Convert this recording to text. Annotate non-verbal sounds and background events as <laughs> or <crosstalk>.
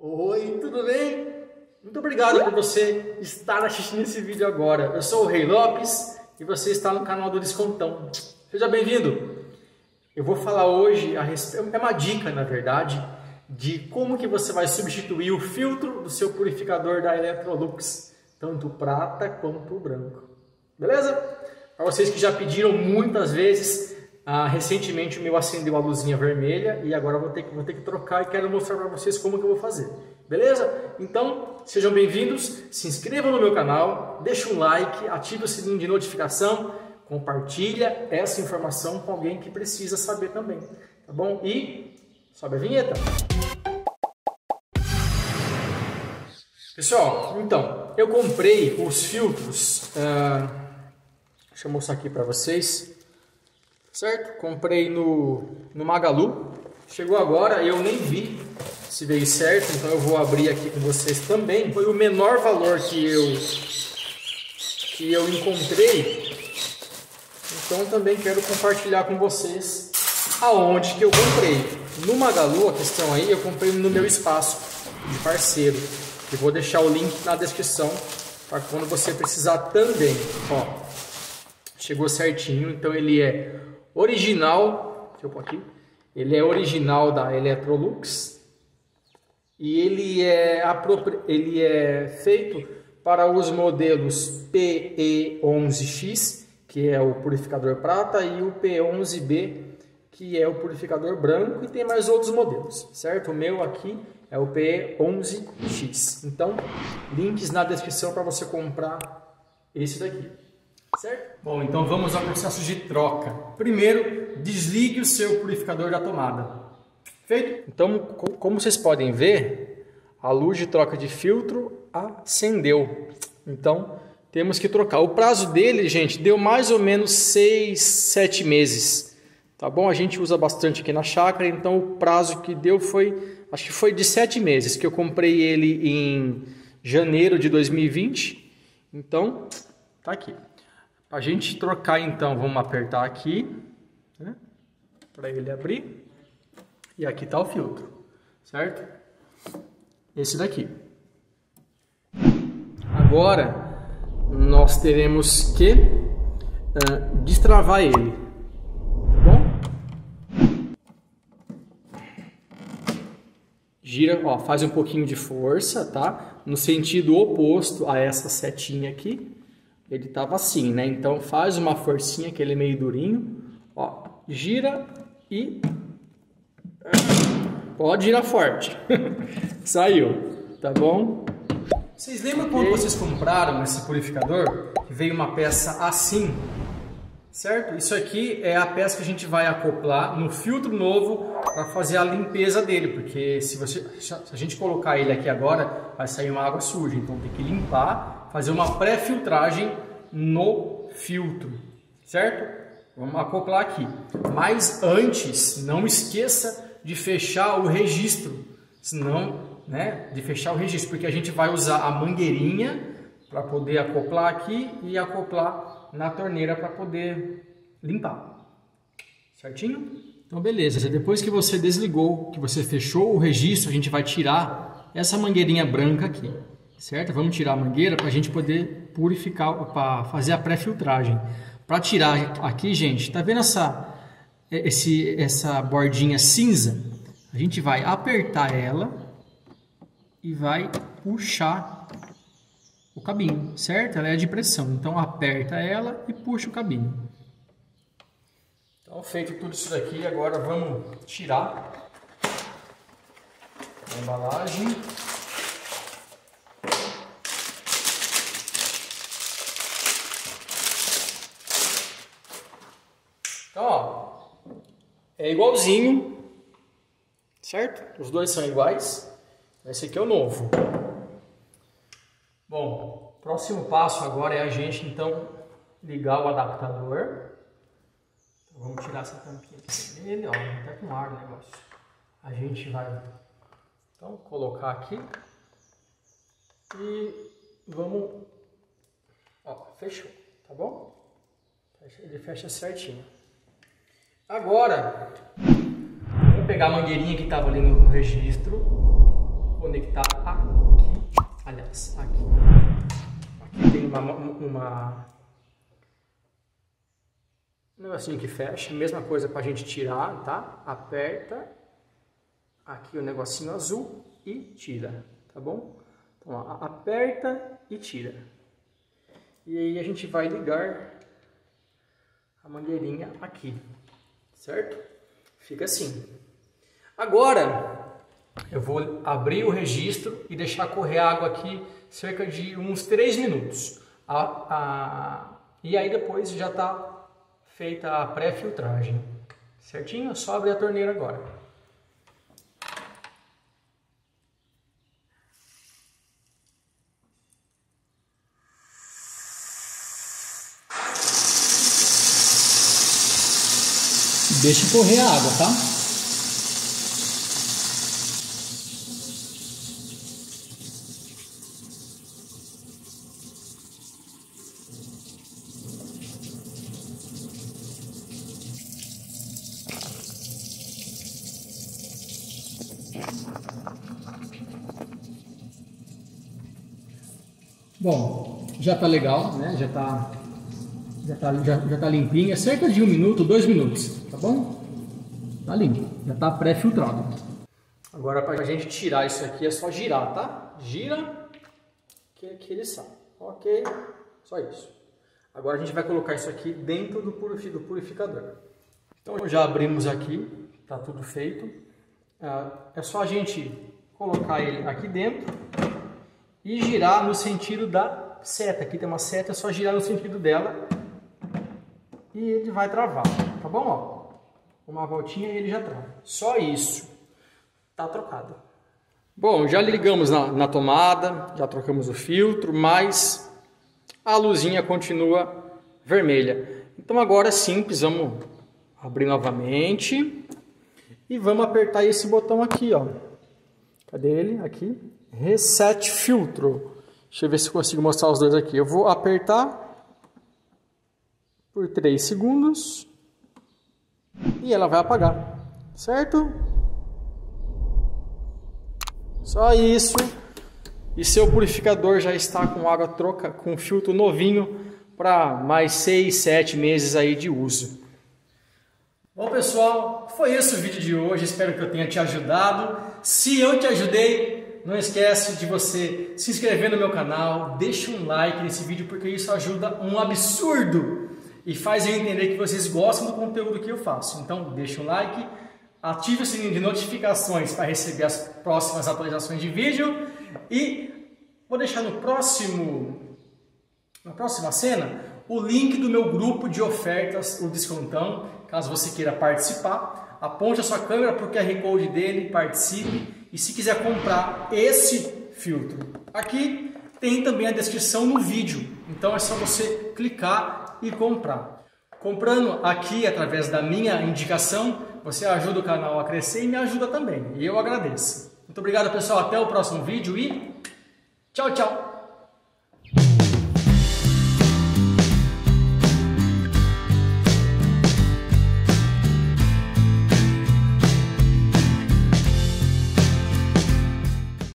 Oi, tudo bem? Muito obrigado por você estar assistindo esse vídeo agora. Eu sou o Rei Lopes e você está no canal do Descontão. Seja bem-vindo. Eu vou falar hoje a respeito, é uma dica, na verdade, de como que você vai substituir o filtro do seu purificador da Electrolux, tanto prata quanto branco. Beleza? Para vocês que já pediram muitas vezes, ah, recentemente o meu acendeu a luzinha vermelha e agora vou ter que, vou ter que trocar e quero mostrar para vocês como que eu vou fazer. Beleza? Então, sejam bem-vindos, se inscrevam no meu canal, deixe um like, ative o sininho de notificação, compartilha essa informação com alguém que precisa saber também, tá bom? E sobe a vinheta. Pessoal, então, eu comprei os filtros, uh, deixa eu mostrar aqui para vocês, certo? Comprei no, no Magalu, chegou agora, eu nem vi se veio certo, então eu vou abrir aqui com vocês também. Foi o menor valor que eu, que eu encontrei, então também quero compartilhar com vocês aonde que eu comprei. No Magalu, a questão aí, eu comprei no meu espaço de parceiro. Eu vou deixar o link na descrição para quando você precisar também. Ó, chegou certinho, então ele é original. Deixa eu pôr aqui. Ele é original da Electrolux e ele é, ele é feito para os modelos PE11X, que é o purificador prata, e o P11B, que é o purificador branco, e tem mais outros modelos, certo? O meu aqui é o PE11X. Então, links na descrição para você comprar esse daqui. Certo? Bom, então vamos ao processo de troca. Primeiro, desligue o seu purificador da tomada. Feito? Então, como vocês podem ver, a luz de troca de filtro acendeu. Então, temos que trocar. O prazo dele, gente, deu mais ou menos 6, 7 meses. Tá bom? A gente usa bastante aqui na chácara, então o prazo que deu foi acho que foi de sete meses, que eu comprei ele em janeiro de 2020. Então, tá aqui. A gente trocar, então, vamos apertar aqui, né? para ele abrir. E aqui está o filtro, certo? Esse daqui. Agora, nós teremos que uh, destravar ele. gira, ó, faz um pouquinho de força, tá? No sentido oposto a essa setinha aqui. Ele tava assim, né? Então faz uma forcinha que ele é meio durinho, ó, gira e pode girar forte. <laughs> Saiu, tá bom? Vocês lembram quando vocês compraram esse purificador? Que veio uma peça assim, certo? Isso aqui é a peça que a gente vai acoplar no filtro novo para fazer a limpeza dele, porque se, você, se a gente colocar ele aqui agora, vai sair uma água suja, então tem que limpar, fazer uma pré-filtragem no filtro, certo? Vamos acoplar aqui. Mas antes, não esqueça de fechar o registro, senão, né, de fechar o registro, porque a gente vai usar a mangueirinha para poder acoplar aqui e acoplar na torneira para poder limpar. Certinho? Então, beleza. Depois que você desligou, que você fechou o registro, a gente vai tirar essa mangueirinha branca aqui, certo? Vamos tirar a mangueira para a gente poder purificar, para fazer a pré-filtragem. Para tirar aqui, gente, tá vendo essa, esse, essa bordinha cinza? A gente vai apertar ela e vai puxar o cabinho, certo? Ela é de pressão, então aperta ela e puxa o cabinho. Então, feito tudo isso daqui, agora vamos tirar a embalagem. Então, ó, é igualzinho, certo? Os dois são iguais. Esse aqui é o novo. Bom, próximo passo agora é a gente então ligar o adaptador. Então, vamos tirar essa tampinha aqui dele, ó, tá com ar o negócio. A gente vai então colocar aqui e vamos, ó, fechou, tá bom? Ele fecha certinho. Agora, vamos pegar a mangueirinha que estava ali no registro conectar aqui, aliás, aqui. Aqui tem uma, uma um negocinho que fecha, mesma coisa para a gente tirar, tá? Aperta aqui o negocinho azul e tira, tá bom? Então, ó, aperta e tira. E aí a gente vai ligar a mangueirinha aqui, certo? Fica assim. Agora, eu vou abrir o registro e deixar correr água aqui cerca de uns 3 minutos. A, a, e aí depois já está feita a pré-filtragem. Certinho? Só abrir a torneira agora. Deixe correr a água, tá? Bom, já tá legal, né? Já tá, já tá, já, já tá limpinho. É cerca de um minuto, dois minutos, tá bom? Tá limpo, já tá pré-filtrado. Agora para a gente tirar isso aqui é só girar, tá? Gira que, que ele sai. Ok, só isso. Agora a gente vai colocar isso aqui dentro do purificador. Então já abrimos aqui, tá tudo feito. Ah, é só a gente colocar ele aqui dentro e girar no sentido da seta. Aqui tem uma seta, é só girar no sentido dela e ele vai travar, tá bom? Ó, uma voltinha e ele já trava. Só isso. Tá trocado. Bom, já ligamos na, na tomada, já trocamos o filtro, mas a luzinha continua vermelha. Então agora sim, precisamos abrir novamente e vamos apertar esse botão aqui, ó. Cadê ele? Aqui. Reset filtro. Deixa eu ver se consigo mostrar os dois aqui. Eu vou apertar por 3 segundos e ela vai apagar, certo? Só isso. E seu purificador já está com água troca, com filtro novinho para mais 6, 7 meses aí de uso. Bom pessoal, foi esse o vídeo de hoje, espero que eu tenha te ajudado. Se eu te ajudei, não esquece de você se inscrever no meu canal, deixa um like nesse vídeo porque isso ajuda um absurdo e faz eu entender que vocês gostam do conteúdo que eu faço. Então deixa um like, ative o sininho de notificações para receber as próximas atualizações de vídeo e vou deixar no próximo na próxima cena o link do meu grupo de ofertas, o Descontão, caso você queira participar. Aponte a sua câmera para o QR Code dele, participe e se quiser comprar esse filtro aqui, tem também a descrição no vídeo. Então é só você clicar e comprar. Comprando aqui através da minha indicação, você ajuda o canal a crescer e me ajuda também. E eu agradeço. Muito obrigado pessoal, até o próximo vídeo e tchau, tchau!